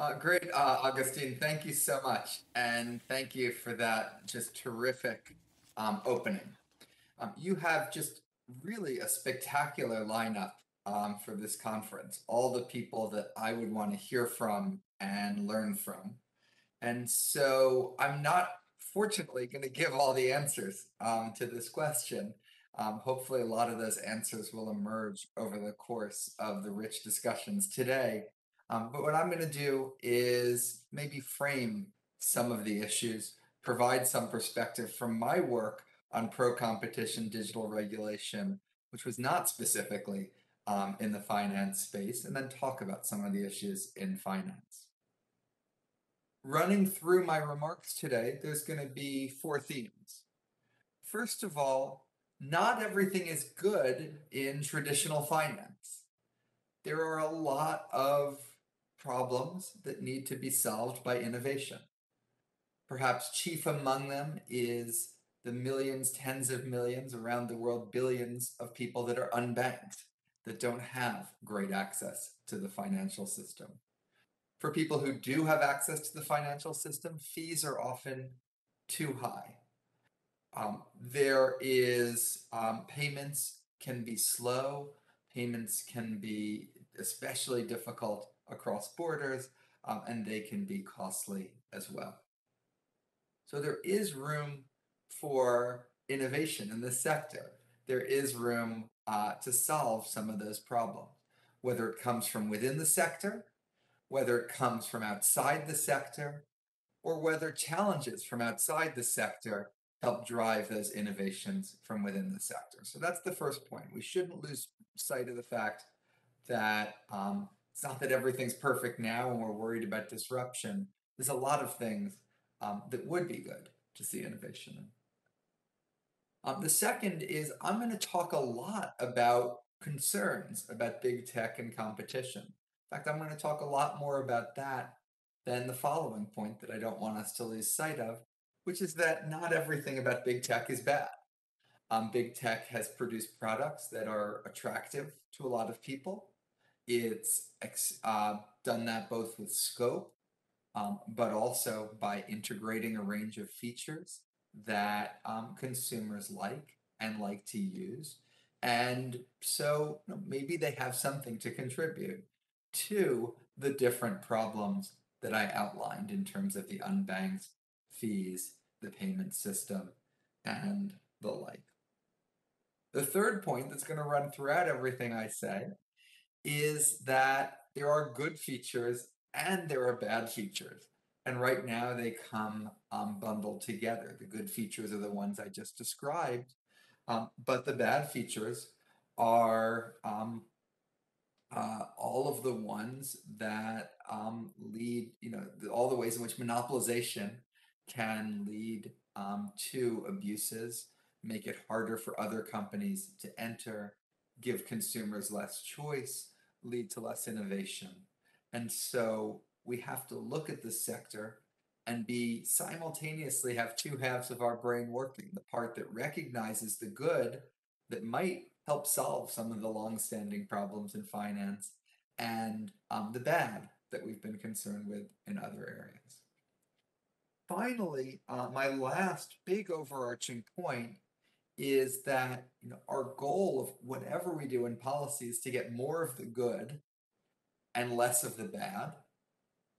Uh, great, uh, Augustine. Thank you so much. And thank you for that just terrific um, opening. Um, you have just really a spectacular lineup um, for this conference. All the people that I would want to hear from and learn from. And so I'm not, fortunately, going to give all the answers um, to this question. Um, hopefully, a lot of those answers will emerge over the course of the rich discussions today. Um, but what I'm going to do is maybe frame some of the issues, provide some perspective from my work on pro competition digital regulation, which was not specifically um, in the finance space, and then talk about some of the issues in finance. Running through my remarks today, there's going to be four themes. First of all, not everything is good in traditional finance. There are a lot of problems that need to be solved by innovation. Perhaps chief among them is the millions, tens of millions around the world, billions of people that are unbanked, that don't have great access to the financial system. For people who do have access to the financial system, fees are often too high. Um, there is um, payments can be slow, payments can be especially difficult across borders, um, and they can be costly as well. So there is room for innovation in this sector. There is room uh, to solve some of those problems, whether it comes from within the sector, whether it comes from outside the sector, or whether challenges from outside the sector help drive those innovations from within the sector. So that's the first point. We shouldn't lose sight of the fact that um, it's not that everything's perfect now and we're worried about disruption. There's a lot of things um, that would be good to see innovation in. Um, the second is I'm going to talk a lot about concerns about big tech and competition. In fact, I'm going to talk a lot more about that than the following point that I don't want us to lose sight of, which is that not everything about big tech is bad. Um, big tech has produced products that are attractive to a lot of people. It's uh, done that both with scope, um, but also by integrating a range of features that um, consumers like and like to use. And so you know, maybe they have something to contribute to the different problems that I outlined in terms of the unbanked fees, the payment system, and the like. The third point that's going to run throughout everything I say is that there are good features and there are bad features. And right now they come um, bundled together. The good features are the ones I just described, um, but the bad features are um, uh, all of the ones that um, lead, you know, all the ways in which monopolization can lead um, to abuses, make it harder for other companies to enter, give consumers less choice, lead to less innovation. And so we have to look at this sector and be simultaneously have two halves of our brain working the part that recognizes the good that might help solve some of the long-standing problems in finance and um, the bad that we've been concerned with in other areas. Finally, uh, my last big overarching point is that you know, our goal of whatever we do in policy is to get more of the good and less of the bad.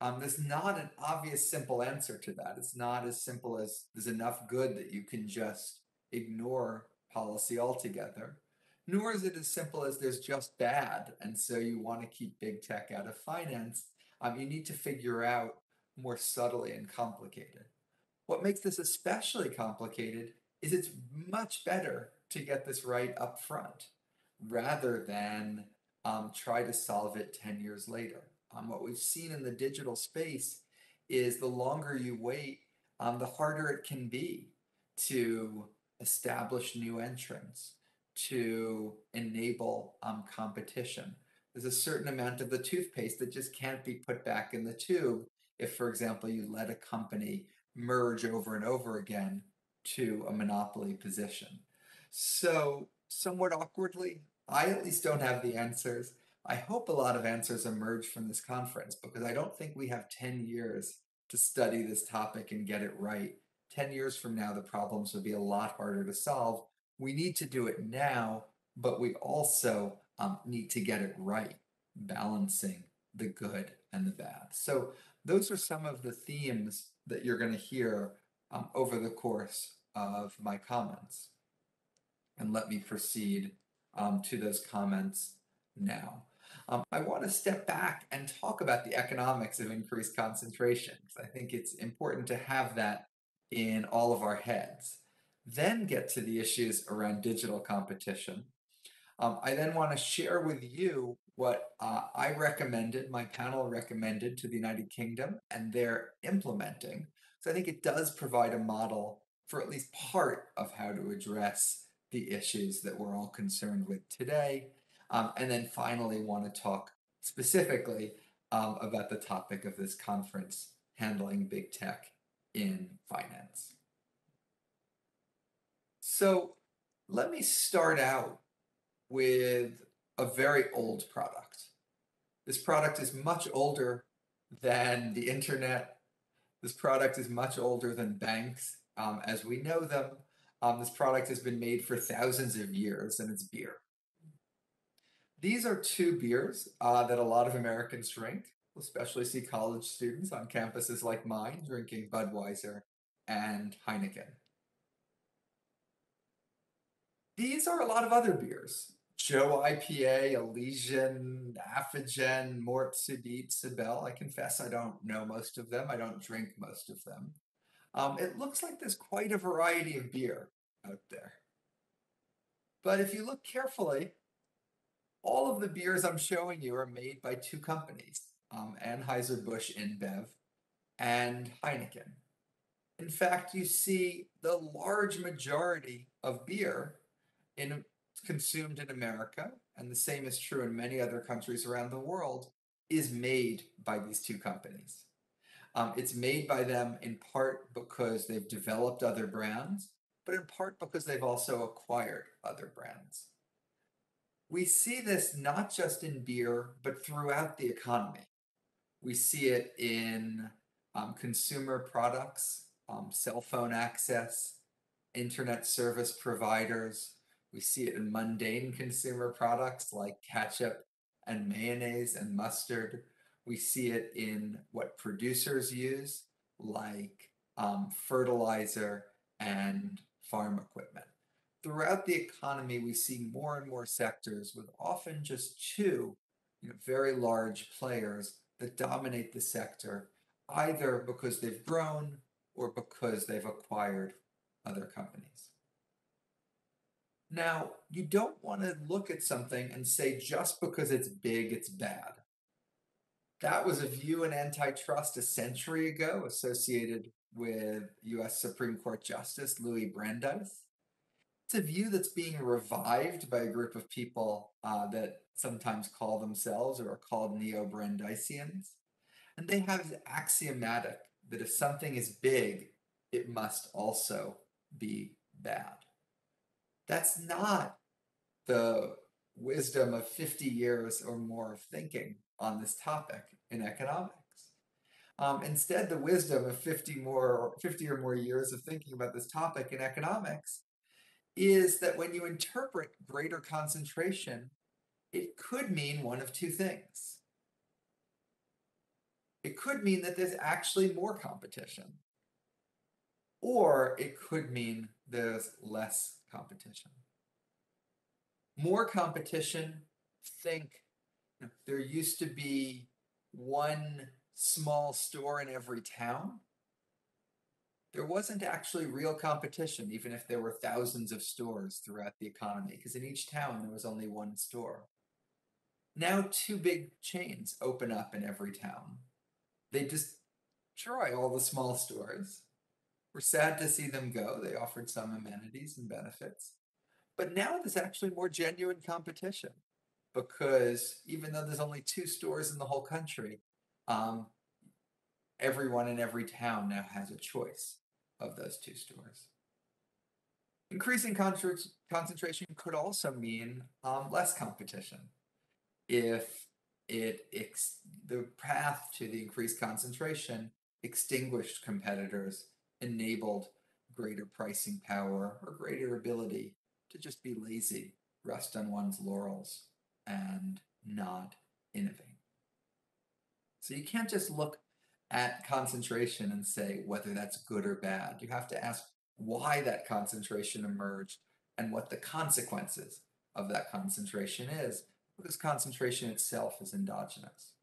Um, there's not an obvious simple answer to that. It's not as simple as there's enough good that you can just ignore policy altogether nor is it as simple as there's just bad, and so you want to keep big tech out of finance. Um, you need to figure out more subtly and complicated. What makes this especially complicated is it's much better to get this right up front rather than um, try to solve it 10 years later. Um, what we've seen in the digital space is the longer you wait, um, the harder it can be to establish new entrants to enable um, competition. There's a certain amount of the toothpaste that just can't be put back in the tube if, for example, you let a company merge over and over again to a monopoly position. So, somewhat awkwardly, I at least don't have the answers. I hope a lot of answers emerge from this conference because I don't think we have 10 years to study this topic and get it right. 10 years from now, the problems will be a lot harder to solve. We need to do it now, but we also um, need to get it right, balancing the good and the bad. So, those are some of the themes that you're going to hear um, over the course of my comments. And let me proceed um, to those comments now. Um, I want to step back and talk about the economics of increased concentration I think it's important to have that in all of our heads. Then get to the issues around digital competition. Um, I then want to share with you what uh, I recommended, my panel recommended to the United Kingdom, and they're implementing. So I think it does provide a model for at least part of how to address the issues that we're all concerned with today. Um, and then finally, want to talk specifically um, about the topic of this conference handling big tech in finance. So let me start out with a very old product. This product is much older than the internet. This product is much older than banks um, as we know them. Um, this product has been made for thousands of years and it's beer. These are two beers uh, that a lot of Americans drink. We'll especially see college students on campuses like mine drinking Budweiser and Heineken. These are a lot of other beers. Joe IPA, Elysian, Aphogen, Mort Sudite, Sibel. I confess I don't know most of them. I don't drink most of them. Um, it looks like there's quite a variety of beer out there. But if you look carefully, all of the beers I'm showing you are made by two companies, um, Anheuser-Busch InBev and Heineken. In fact, you see the large majority of beer in, consumed in America, and the same is true in many other countries around the world, is made by these two companies. Um, it's made by them in part because they've developed other brands, but in part because they've also acquired other brands. We see this not just in beer, but throughout the economy. We see it in um, consumer products, um, cell phone access, internet service providers. We see it in mundane consumer products like ketchup and mayonnaise and mustard. We see it in what producers use, like um, fertilizer and farm equipment throughout the economy, we see more and more sectors with often just two you know, very large players that dominate the sector, either because they've grown or because they've acquired other companies. Now, you don't want to look at something and say just because it's big, it's bad. That was a view in antitrust a century ago associated with US Supreme Court Justice Louis Brandeis it's a view that's being revived by a group of people uh, that sometimes call themselves or are called neo-Brandeisians. And they have axiomatic that if something is big, it must also be bad. That's not the wisdom of 50 years or more of thinking on this topic in economics. Um, instead, the wisdom of 50 more 50 or more years of thinking about this topic in economics is that when you interpret greater concentration, it could mean one of two things. It could mean that there's actually more competition, or it could mean there's less competition. More competition, think there used to be one small store in every town there wasn't actually real competition, even if there were thousands of stores throughout the economy, because in each town there was only one store. Now, two big chains open up in every town. They destroy all the small stores. We're sad to see them go. They offered some amenities and benefits. But now there's actually more genuine competition because even though there's only two stores in the whole country, um, everyone in every town now has a choice of those two stores. Increasing concentration could also mean um, less competition. if it ex- the path to the increased concentration extinguished competitors, enabled greater pricing power or greater ability to just be lazy, rest on one's laurels, and not innovate. So you can't just look at concentration and say whether that's good or bad. You have to ask why that concentration emerged and what the consequences of that concentration is, because concentration itself is endogenous.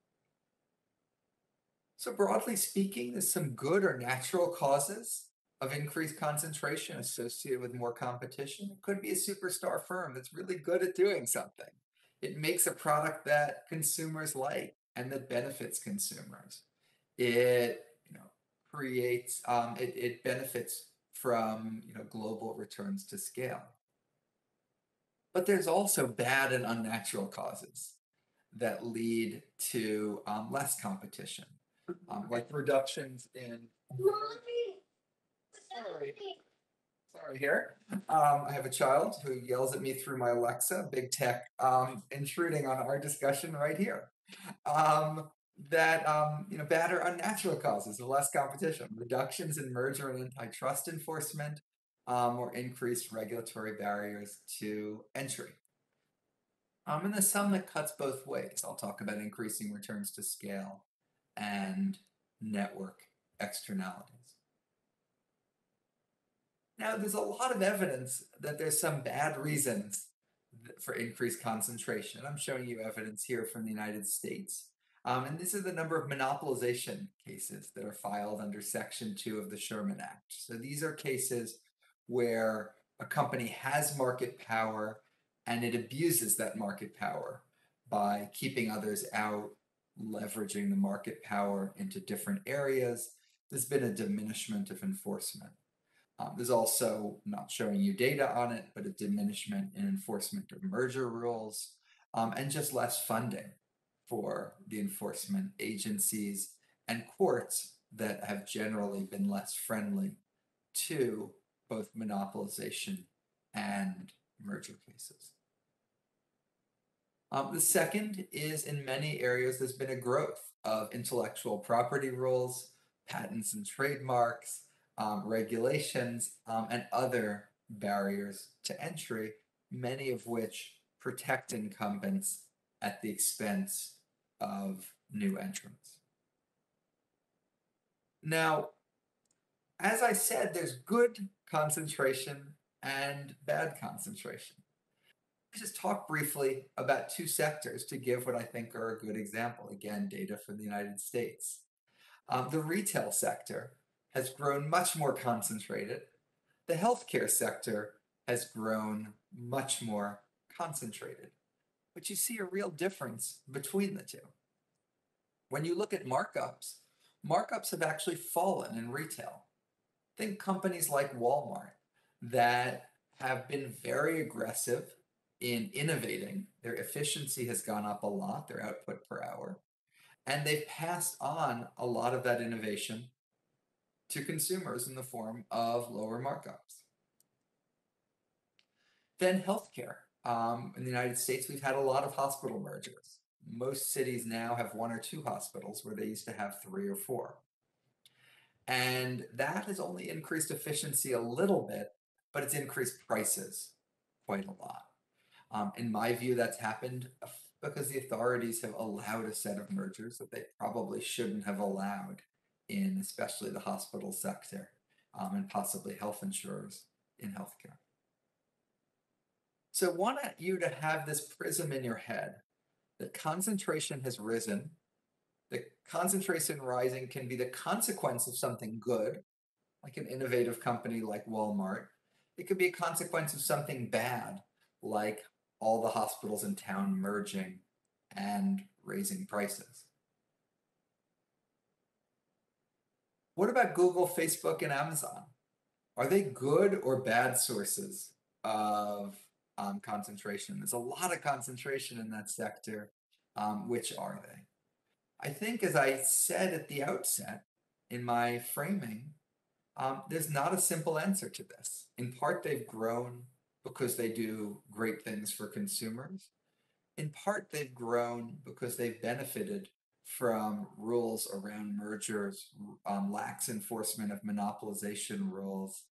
So broadly speaking, there's some good or natural causes of increased concentration associated with more competition. It could be a superstar firm that's really good at doing something. It makes a product that consumers like and that benefits consumers. It you know creates um, it, it benefits from you know global returns to scale. But there's also bad and unnatural causes that lead to um, less competition, um, like reductions in. Sorry. Sorry here. Um, I have a child who yells at me through my Alexa, big tech, um, intruding on our discussion right here. Um, that um, you know bad or unnatural causes of less competition, reductions in merger and antitrust enforcement, um, or increased regulatory barriers to entry. Um, and the sum that cuts both ways. I'll talk about increasing returns to scale and network externalities. Now, there's a lot of evidence that there's some bad reasons for increased concentration. I'm showing you evidence here from the United States. Um, and this is the number of monopolization cases that are filed under Section 2 of the Sherman Act. So these are cases where a company has market power and it abuses that market power by keeping others out, leveraging the market power into different areas. There's been a diminishment of enforcement. Um, there's also not showing you data on it, but a diminishment in enforcement of merger rules um, and just less funding for the enforcement agencies and courts that have generally been less friendly to both monopolization and merger cases. Um, the second is in many areas, there's been a growth of intellectual property rules, patents and trademarks, um, regulations, um, and other barriers to entry, many of which protect incumbents at the expense of new entrants. Now, as I said, there's good concentration and bad concentration. Let's just talk briefly about two sectors to give what I think are a good example. Again, data from the United States. Um, the retail sector has grown much more concentrated. The healthcare sector has grown much more concentrated. But you see a real difference between the two. When you look at markups, markups have actually fallen in retail. Think companies like Walmart that have been very aggressive in innovating. Their efficiency has gone up a lot, their output per hour. And they've passed on a lot of that innovation to consumers in the form of lower markups. Then healthcare. Um, in the United States, we've had a lot of hospital mergers. Most cities now have one or two hospitals where they used to have three or four. And that has only increased efficiency a little bit, but it's increased prices quite a lot. Um, in my view, that's happened because the authorities have allowed a set of mergers that they probably shouldn't have allowed in especially the hospital sector um, and possibly health insurers in healthcare. So I want you to have this prism in your head that concentration has risen. The concentration rising can be the consequence of something good, like an innovative company like Walmart. It could be a consequence of something bad, like all the hospitals in town merging and raising prices. What about Google, Facebook, and Amazon? Are they good or bad sources of um, concentration? There's a lot of concentration in that sector. Um, which are they? I think, as I said at the outset in my framing, um, there's not a simple answer to this. In part, they've grown because they do great things for consumers. In part, they've grown because they've benefited from rules around mergers, um, lax enforcement of monopolization rules,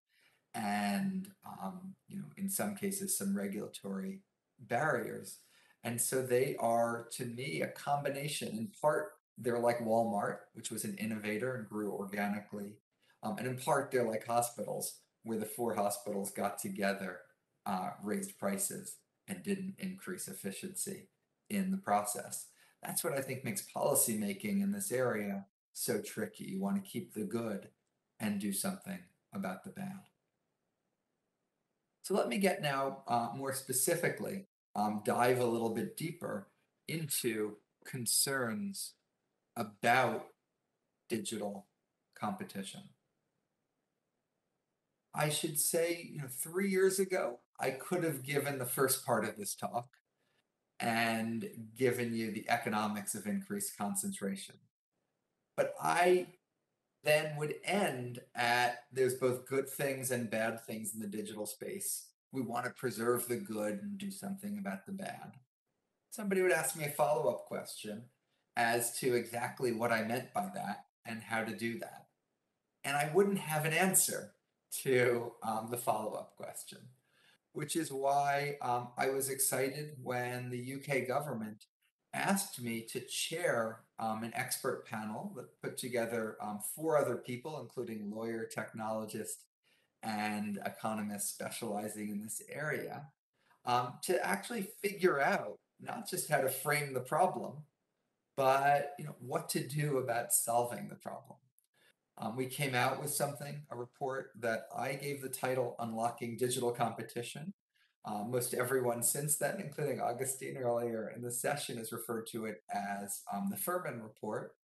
and um, you know, in some cases, some regulatory barriers. And so they are, to me, a combination. In part, they're like Walmart, which was an innovator and grew organically. Um, and in part, they're like hospitals, where the four hospitals got together, uh, raised prices, and didn't increase efficiency in the process. That's what I think makes policymaking in this area so tricky. You want to keep the good and do something about the bad. So let me get now uh, more specifically, um, dive a little bit deeper into concerns about digital competition. I should say, you know, three years ago, I could have given the first part of this talk and given you the economics of increased concentration. But I then would end at there's both good things and bad things in the digital space. We want to preserve the good and do something about the bad. Somebody would ask me a follow up question as to exactly what I meant by that and how to do that. And I wouldn't have an answer to um, the follow up question, which is why um, I was excited when the UK government asked me to chair um, an expert panel that put together um, four other people, including lawyer, technologist, and economist specializing in this area, um, to actually figure out not just how to frame the problem, but you know what to do about solving the problem. Um, we came out with something, a report that I gave the title Unlocking Digital Competition. Uh, most everyone since then, including Augustine earlier in the session, has referred to it as um, the Furman Report,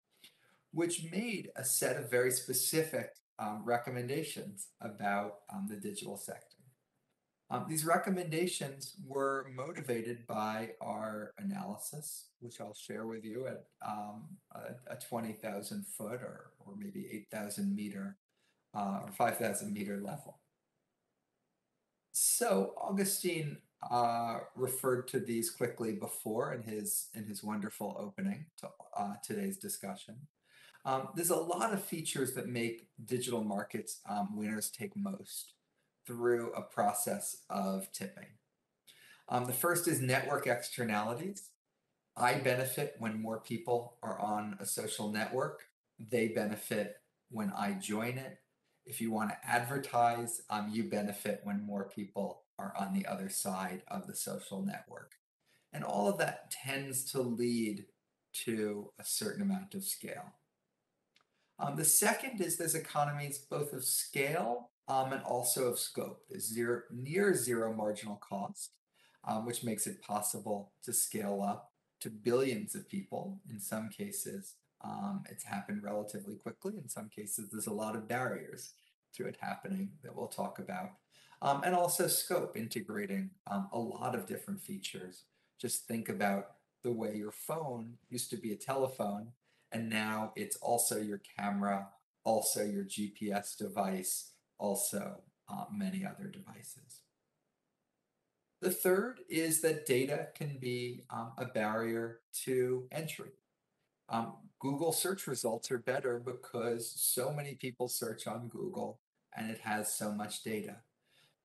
which made a set of very specific um, recommendations about um, the digital sector. Um, these recommendations were motivated by our analysis, which I'll share with you at um, a, a 20,000 foot or, or maybe 8,000 meter uh, or 5,000 meter level. So Augustine uh, referred to these quickly before in his in his wonderful opening to uh, today's discussion. Um, there's a lot of features that make digital markets um, winners take most through a process of tipping. Um, the first is network externalities. I benefit when more people are on a social network. They benefit when I join it. If you want to advertise, um, you benefit when more people are on the other side of the social network. And all of that tends to lead to a certain amount of scale. Um, the second is there's economies both of scale um, and also of scope. There's zero, near zero marginal cost, um, which makes it possible to scale up to billions of people. In some cases, um, it's happened relatively quickly. In some cases, there's a lot of barriers to it happening that we'll talk about. Um, and also scope, integrating um, a lot of different features. Just think about the way your phone used to be a telephone, and now it's also your camera, also your GPS device, also uh, many other devices. The third is that data can be um, a barrier to entry. Um, Google search results are better because so many people search on Google and it has so much data.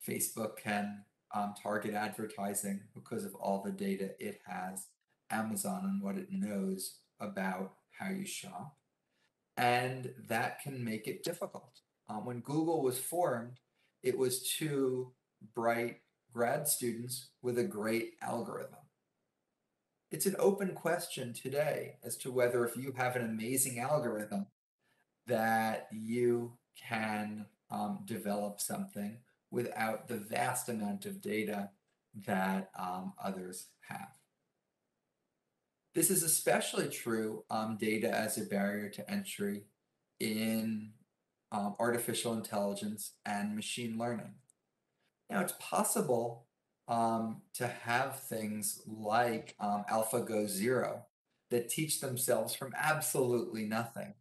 Facebook can um, target advertising because of all the data it has, Amazon and what it knows about how you shop. And that can make it difficult. Um, when Google was formed, it was two bright grad students with a great algorithm. It's an open question today as to whether, if you have an amazing algorithm, that you can um, develop something without the vast amount of data that um, others have. This is especially true um, data as a barrier to entry in um, artificial intelligence and machine learning. Now, it's possible um, to have things like um, AlphaGo Zero that teach themselves from absolutely nothing.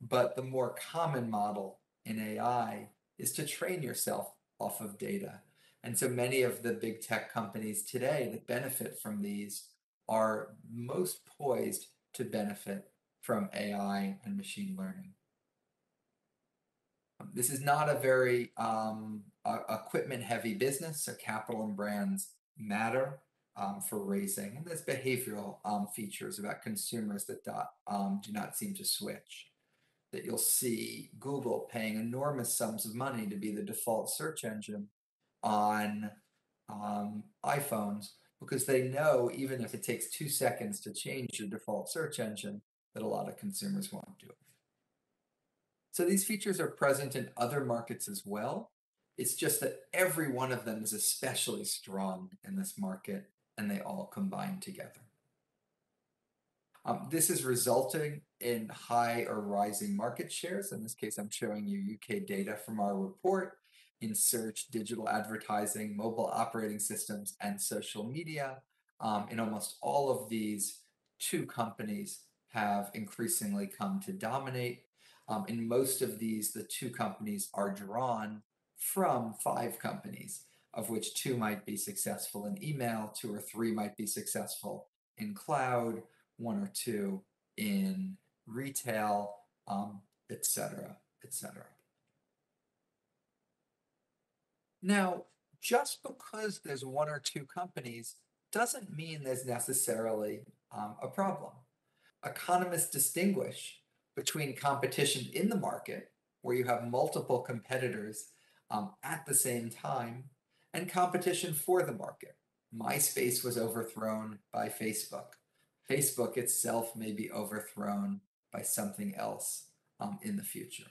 But the more common model in AI is to train yourself off of data. And so many of the big tech companies today that benefit from these are most poised to benefit from AI and machine learning. This is not a very um, equipment heavy business, so capital and brands matter um, for raising. And there's behavioral um, features about consumers that do, um, do not seem to switch. That you'll see Google paying enormous sums of money to be the default search engine on um, iPhones because they know even if it takes two seconds to change your default search engine, that a lot of consumers won't do it. So these features are present in other markets as well. It's just that every one of them is especially strong in this market and they all combine together. Um, this is resulting in high or rising market shares. In this case, I'm showing you UK data from our report in search, digital advertising, mobile operating systems, and social media. Um, in almost all of these, two companies have increasingly come to dominate. Um, in most of these, the two companies are drawn from five companies, of which two might be successful in email, two or three might be successful in cloud, one or two in retail, um, etc., etc. Now, just because there's one or two companies doesn't mean there's necessarily um, a problem. Economists distinguish between competition in the market, where you have multiple competitors um, at the same time, and competition for the market. MySpace was overthrown by Facebook. Facebook itself may be overthrown by something else um, in the future.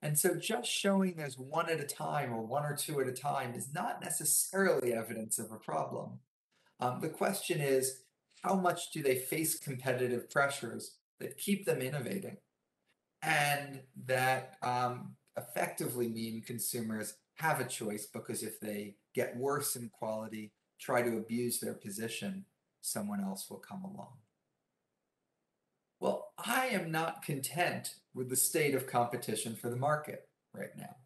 And so just showing there's one at a time or one or two at a time is not necessarily evidence of a problem. Um, the question is, how much do they face competitive pressures that keep them innovating and that um, effectively mean consumers have a choice because if they get worse in quality, try to abuse their position, someone else will come along. Well, I am not content with the state of competition for the market right now.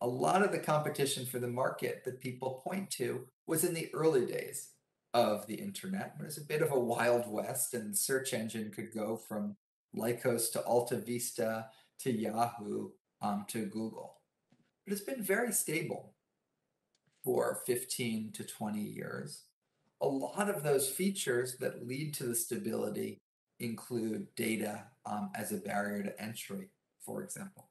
A lot of the competition for the market that people point to was in the early days of the internet. when It was a bit of a wild west, and the search engine could go from Lycos to AltaVista to Yahoo um, to Google. But it's been very stable for 15 to 20 years. A lot of those features that lead to the stability include data um, as a barrier to entry, for example.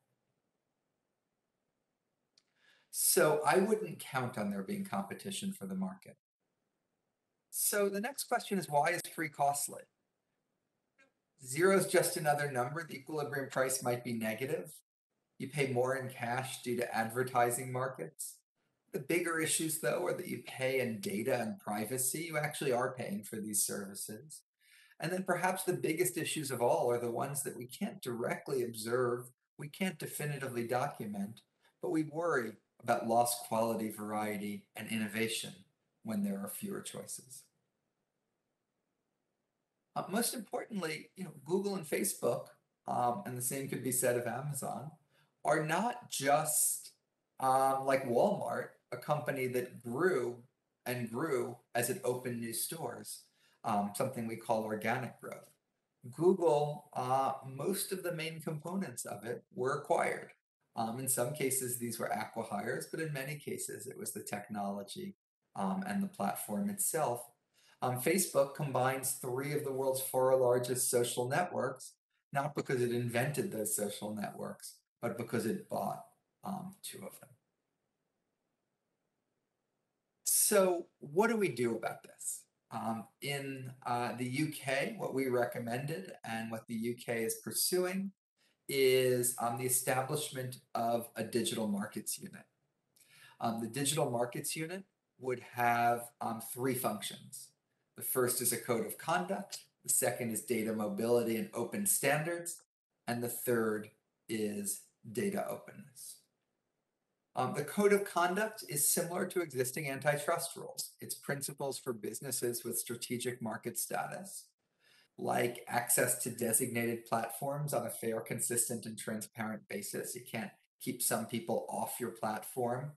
So I wouldn't count on there being competition for the market. So the next question is why is free costly? Zero is just another number. The equilibrium price might be negative. You pay more in cash due to advertising markets. The bigger issues, though, are that you pay in data and privacy. You actually are paying for these services. And then perhaps the biggest issues of all are the ones that we can't directly observe, we can't definitively document, but we worry about lost quality, variety, and innovation when there are fewer choices. Uh, most importantly, you know, Google and Facebook, um, and the same could be said of Amazon, are not just um, like Walmart, a company that grew and grew as it opened new stores um, something we call organic growth. Google, uh, most of the main components of it were acquired. Um, in some cases, these were acquihires, but in many cases, it was the technology um, and the platform itself. Um, Facebook combines three of the world's four largest social networks, not because it invented those social networks, but because it bought um, two of them. So, what do we do about this? Um, in uh, the UK, what we recommended and what the UK is pursuing is um, the establishment of a digital markets unit. Um, the digital markets unit would have um, three functions. The first is a code of conduct, the second is data mobility and open standards, and the third is data openness. Um, the code of conduct is similar to existing antitrust rules. It's principles for businesses with strategic market status, like access to designated platforms on a fair, consistent, and transparent basis. You can't keep some people off your platform.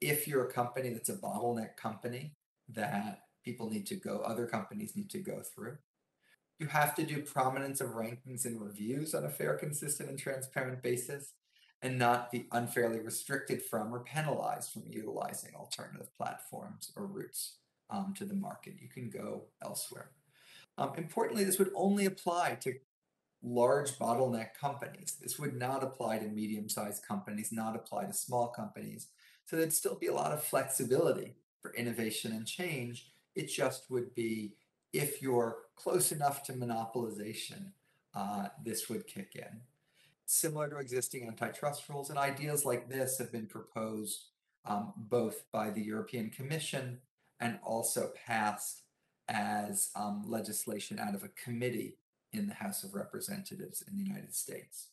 If you're a company that's a bottleneck company that people need to go, other companies need to go through. You have to do prominence of rankings and reviews on a fair, consistent, and transparent basis, and not be unfairly restricted from or penalized from utilizing alternative platforms or routes um, to the market. You can go elsewhere. Um, importantly, this would only apply to large bottleneck companies. This would not apply to medium sized companies, not apply to small companies. So there'd still be a lot of flexibility for innovation and change. It just would be if you're close enough to monopolization, uh, this would kick in. Similar to existing antitrust rules, and ideas like this have been proposed um, both by the European Commission and also passed as um, legislation out of a committee in the House of Representatives in the United States.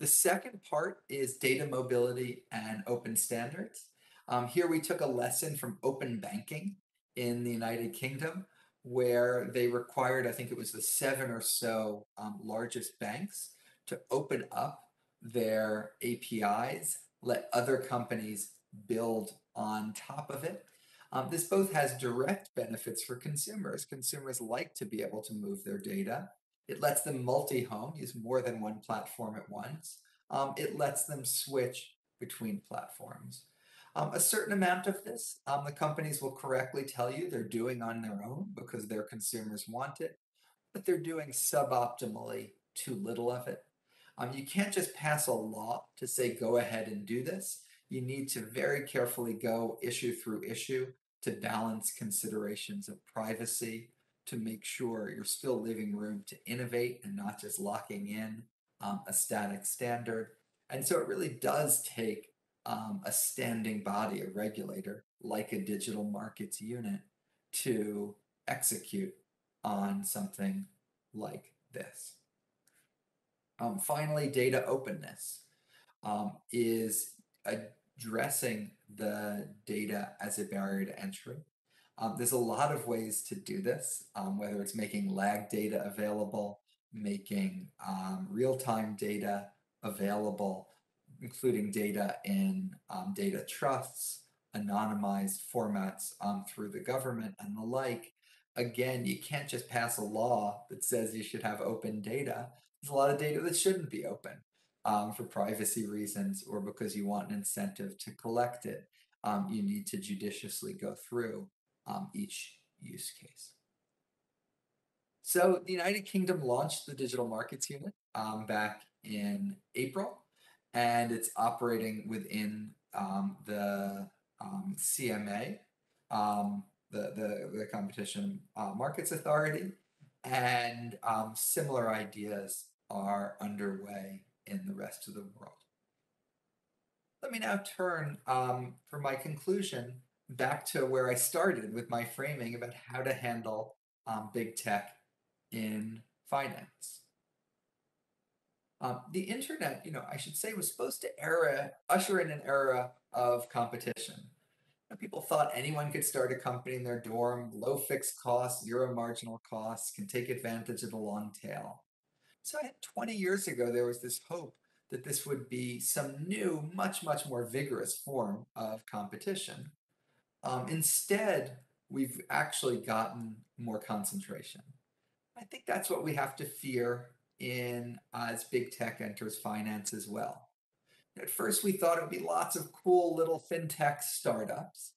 The second part is data mobility and open standards. Um, here we took a lesson from open banking in the United Kingdom, where they required, I think it was the seven or so um, largest banks, to open up their APIs, let other companies build on top of it. Um, this both has direct benefits for consumers. Consumers like to be able to move their data. It lets them multi home, use more than one platform at once. Um, it lets them switch between platforms. Um, a certain amount of this, um, the companies will correctly tell you they're doing on their own because their consumers want it, but they're doing suboptimally too little of it. Um, you can't just pass a law to say go ahead and do this you need to very carefully go issue through issue to balance considerations of privacy, to make sure you're still leaving room to innovate and not just locking in um, a static standard. And so it really does take um, a standing body, a regulator, like a digital markets unit, to execute on something like this. Um, finally, data openness um, is addressing the data as a barrier to entry. Um, there's a lot of ways to do this, um, whether it's making lag data available, making um, real-time data available, including data in um, data trusts, anonymized formats um, through the government and the like. Again, you can't just pass a law that says you should have open data. There's a lot of data that shouldn't be open um, for privacy reasons or because you want an incentive to collect it, um, you need to judiciously go through um, each use case. So the United Kingdom launched the Digital Markets Unit um, back in April, and it's operating within um, the um, CMA, the, the, the Competition uh, Markets Authority, and similar ideas are underway in the rest of the world. Let me now turn um, for my conclusion back to where I started with my framing about how to handle um, big tech in finance. Um, the internet, you know, I should say, was supposed to era, usher in an era of competition. You know, people thought anyone could start a company in their dorm, low fixed costs, zero marginal costs, can take advantage of the long tail. So 20 years ago, there was this hope that this would be some new, much, much more vigorous form of competition. Um, instead, we've actually gotten more concentration. I think that's what we have to fear in uh, as big tech enters finance as well. At first, we thought it would be lots of cool little fintech startups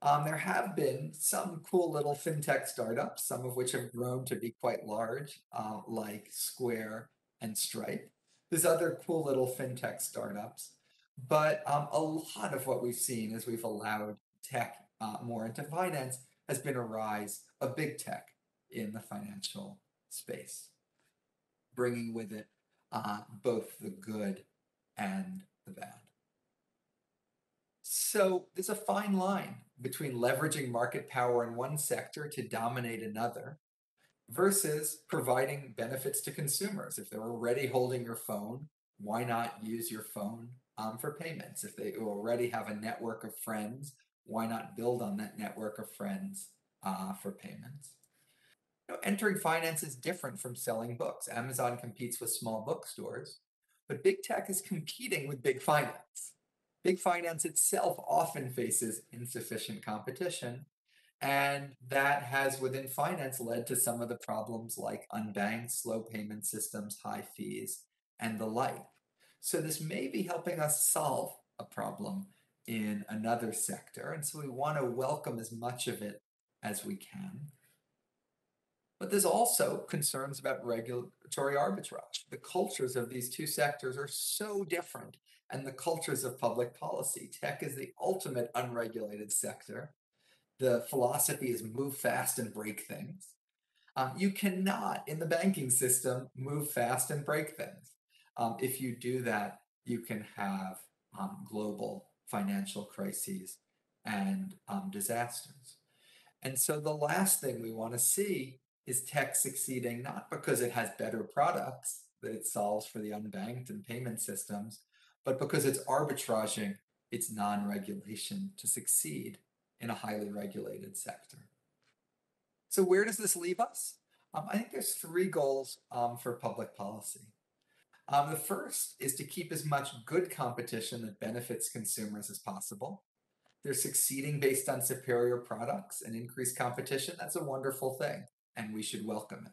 um, there have been some cool little fintech startups, some of which have grown to be quite large, uh, like Square and Stripe. There's other cool little fintech startups, but um, a lot of what we've seen as we've allowed tech uh, more into finance has been a rise of big tech in the financial space, bringing with it uh, both the good and the bad. So there's a fine line between leveraging market power in one sector to dominate another versus providing benefits to consumers. If they're already holding your phone, why not use your phone um, for payments? If they already have a network of friends, why not build on that network of friends uh, for payments? Know, entering finance is different from selling books. Amazon competes with small bookstores, but big tech is competing with big finance. big finance itself often faces insufficient competition. And that has within finance led to some of the problems like unbanked, slow payment systems, high fees, and the like. So this may be helping us solve a problem in another sector. And so we want to welcome as much of it as we can. But there's also concerns about regulatory arbitrage. The cultures of these two sectors are so different, and the cultures of public policy. Tech is the ultimate unregulated sector. The philosophy is move fast and break things. Um, you cannot, in the banking system, move fast and break things. Um, if you do that, you can have um, global financial crises and um, disasters. And so the last thing we want to see is tech succeeding not because it has better products that it solves for the unbanked and payment systems, but because it's arbitraging its non regulation to succeed in a highly regulated sector. So, where does this leave us? Um, I think there's three goals um, for public policy. Um, the first is to keep as much good competition that benefits consumers as possible. They're succeeding based on superior products and increased competition. That's a wonderful thing, and we should welcome it.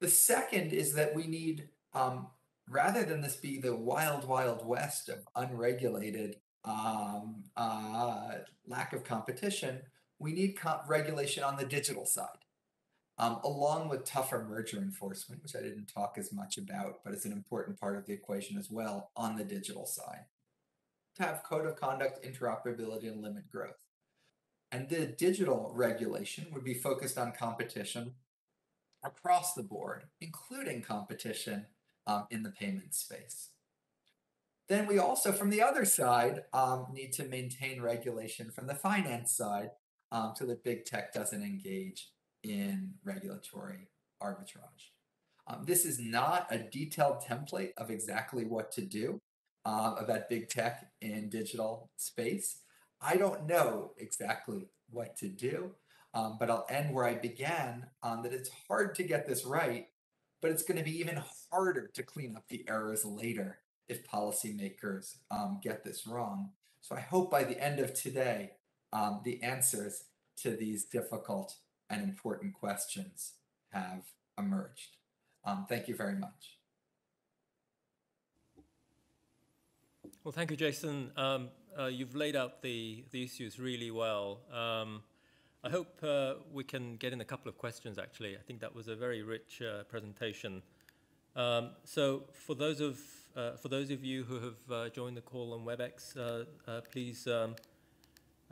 The second is that we need, um, rather than this be the wild, wild west of unregulated um, uh, lack of competition, we need regulation on the digital side um, along with tougher merger enforcement, which I didn't talk as much about, but it's an important part of the equation as well on the digital side, to have code of conduct, interoperability, and limit growth. And the digital regulation would be focused on competition across the board, including competition um, in the payment space. Then we also, from the other side, um, need to maintain regulation from the finance side um, so that big tech doesn't engage in regulatory arbitrage. Um, this is not a detailed template of exactly what to do uh, about big tech in digital space. I don't know exactly what to do, um, but I'll end where I began on that it's hard to get this right, but it's going to be even harder to clean up the errors later if policymakers um, get this wrong. So I hope by the end of today, um, the answers to these difficult and important questions have emerged. Um, thank you very much. Well, thank you, Jason. Um, uh, you've laid out the, the issues really well. Um, I hope uh, we can get in a couple of questions, actually. I think that was a very rich uh, presentation. Um, so for those, of, uh, for those of you who have uh, joined the call on WebEx, uh, please um,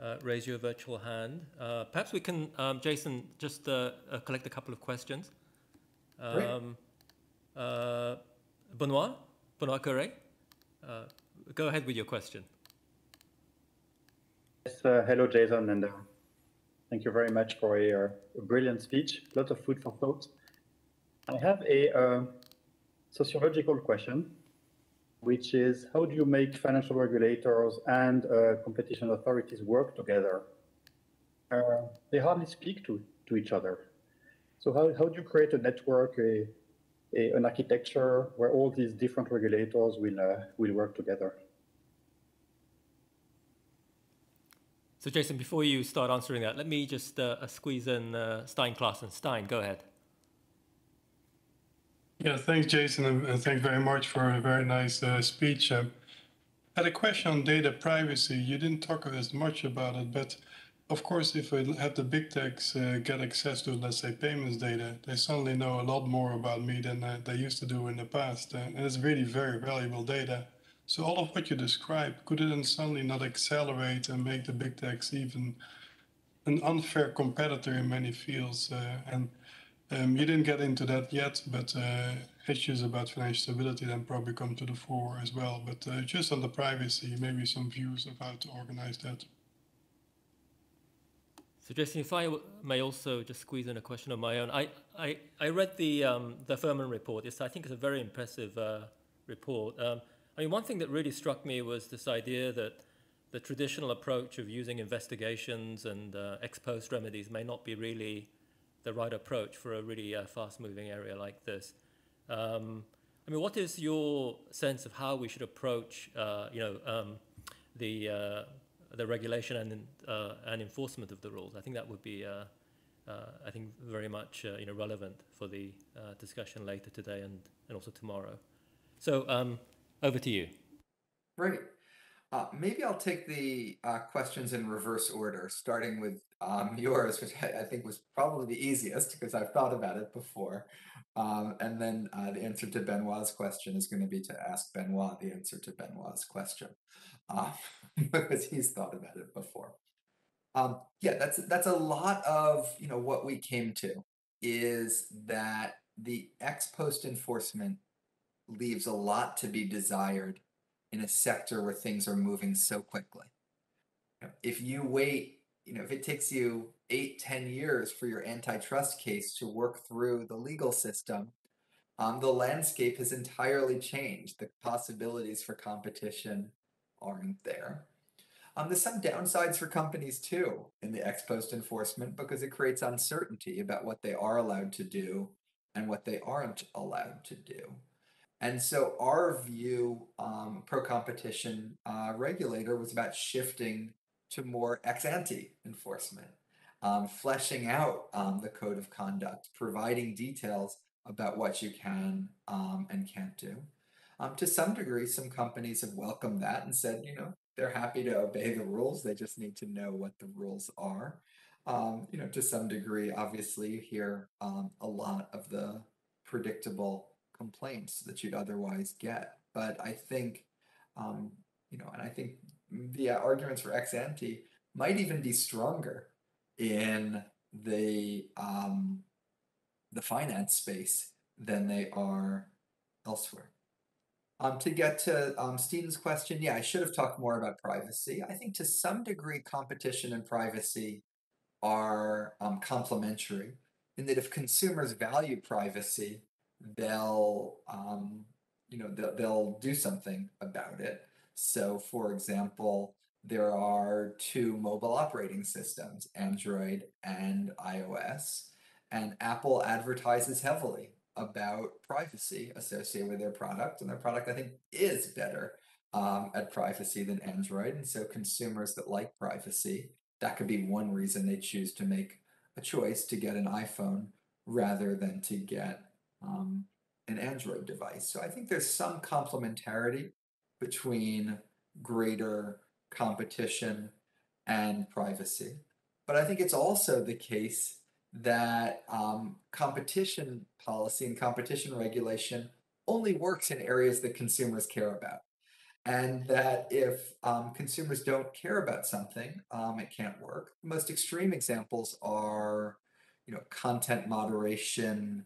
uh, raise your virtual hand. Uh, perhaps we can, um, Jason, just collect a couple of questions. Um, uh, Benoit, Benoit uh, go ahead with your question. Yes, hello, Jason, and thank you very much for a brilliant speech. A lot of food for thought. I have a sociological question which is how do you make financial regulators and uh, competition authorities work together? Uh, they hardly speak to, to each other. So how, how do you create a network, a, a, an architecture where all these different regulators will, uh, will work together? So Jason, before you start answering that, let me just uh, squeeze in uh, Stijn Claessens. Stijn, go ahead. Yeah, thanks, Jason, and thanks very much for a very nice uh, speech. Um, I had a question on data privacy. You didn't talk as much about it, but of course, if we have the big techs uh, get access to, let's say, payments data, they suddenly know a lot more about me than uh, they used to do in the past. Uh, and it's really very valuable data. So all of what you described, could it then suddenly not accelerate and make the big techs even an unfair competitor in many fields? Uh, and um, you didn't get into that yet, but uh, issues about financial stability then probably come to the fore as well. But uh, just on the privacy, maybe some views of how to organize that. So, Jason, if I may also just squeeze in a question of my own, I, I, I read the um, the Furman report. It's, I think it's a very impressive uh, report. Um, I mean, one thing that really struck me was this idea that the traditional approach of using investigations and uh, ex post remedies may not be really the right approach for a really uh, fast-moving area like this. Um, I mean, what is your sense of how we should approach, uh, you know, um, the uh, the regulation and uh, and enforcement of the rules? I think that would be, uh, I think, very much you know relevant for the discussion later today and and also tomorrow. So um, over to you. Great. Uh, maybe I'll take the uh, questions in reverse order, starting with um, yours, which I, think was probably the easiest because I've thought about it before. Um, and then uh, the answer to Benoit's question is going to be to ask Benoit the answer to Benoit's question uh, because he's thought about it before. Um, yeah, that's that's a lot of you know what we came to is that the ex post enforcement leaves a lot to be desired in a sector where things are moving so quickly. If you wait, you know, if it takes you eight, ten years for your antitrust case to work through the legal system, um, the landscape has entirely changed. The possibilities for competition aren't there. Um, there's some downsides for companies too in the ex post enforcement because it creates uncertainty about what they are allowed to do and what they aren't allowed to do. And so our view, um, pro competition uh, regulator, was about shifting to more ex ante enforcement, um, fleshing out um, the code of conduct, providing details about what you can um, and can't do. Um, to some degree, some companies have welcomed that and said, you know, they're happy to obey the rules. They just need to know what the rules are. Um, you know, to some degree, obviously, you hear a lot of the predictable complaints that you'd otherwise get. But I think, um, you know, and I think the arguments for ex ante might even be stronger in the um, the finance space than they are elsewhere. Um, to get to um, Stephen's question, yeah, I should have talked more about privacy. I think to some degree, competition and privacy are um, complementary in that if consumers value privacy, they'll um, you know they'll, they'll do something about it. So, for example, there are two mobile operating systems, Android and iOS, and Apple advertises heavily about privacy associated with their product, and their product I think is better um, at privacy than Android. And so, consumers that like privacy, that could be one reason they choose to make a choice to get an iPhone rather than to get um, an Android device. So I think there's some complementarity between greater competition and privacy. But I think it's also the case that um, competition policy and competition regulation only works in areas that consumers care about. And that if um, consumers don't care about something, um, it can't work. The most extreme examples are, you know, content moderation,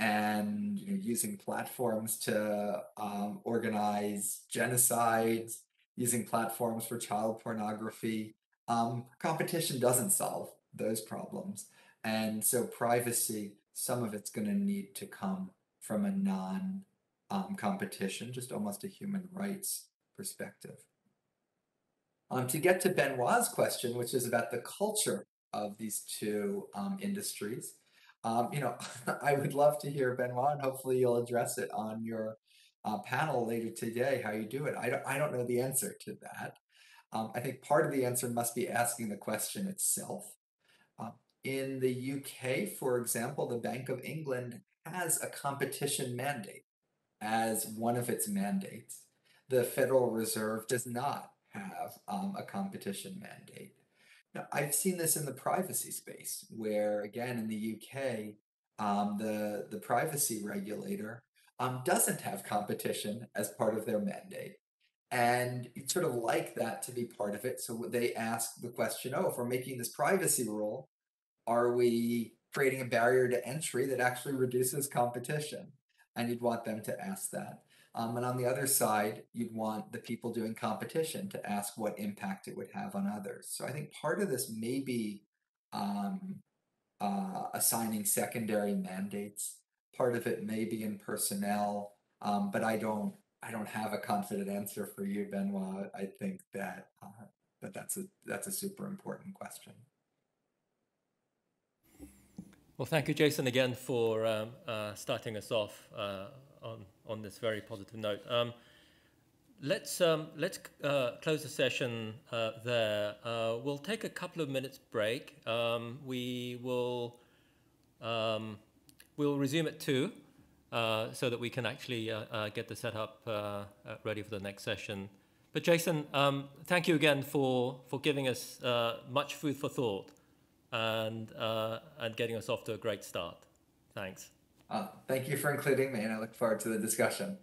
and you know, using platforms to um, organize genocides, using platforms for child pornography. Um, competition doesn't solve those problems. And so, privacy, some of it's going to need to come from a non um, competition, just almost a human rights perspective. Um, to get to Benoit's question, which is about the culture of these two um, industries, um, you know, I would love to hear Benoit, and hopefully you'll address it on your uh, panel later today. How you do it? I don't. I don't know the answer to that. Um, I think part of the answer must be asking the question itself. Uh, in the UK, for example, the Bank of England has a competition mandate as one of its mandates. The Federal Reserve does not have um, a competition mandate. Now, I've seen this in the privacy space, where again in the UK, um, the the privacy regulator um, doesn't have competition as part of their mandate, and you'd sort of like that to be part of it. So they ask the question: Oh, if we're making this privacy rule, are we creating a barrier to entry that actually reduces competition? And you'd want them to ask that. Um, and on the other side, you'd want the people doing competition to ask what impact it would have on others. So I think part of this may be um, uh, assigning secondary mandates. Part of it may be in personnel, um, but I don't. I don't have a confident answer for you, Benoit. I think that uh, that that's a that's a super important question. Well, thank you, Jason, again for um, uh, starting us off uh, on on this very positive note. Um, let's um, let's uh, close the session uh, there. Uh, we'll take a couple of minutes break. Um, we will um, we'll resume at two, uh, so that we can actually uh, uh, get the setup ready for the next session. But Jason, um, thank you again for for giving us much food for thought and and getting us off to a great start. Thanks. Uh, thank you for including me, and I look forward to the discussion.